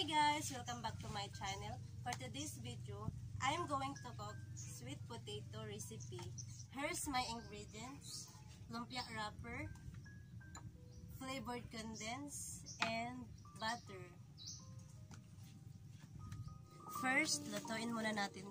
Hi guys! Welcome back to my channel. For today's video, I'm going to cook sweet potato recipe. Here's my ingredients. Lumpia wrapper, flavored condensed, and butter. First, lutuin muna natin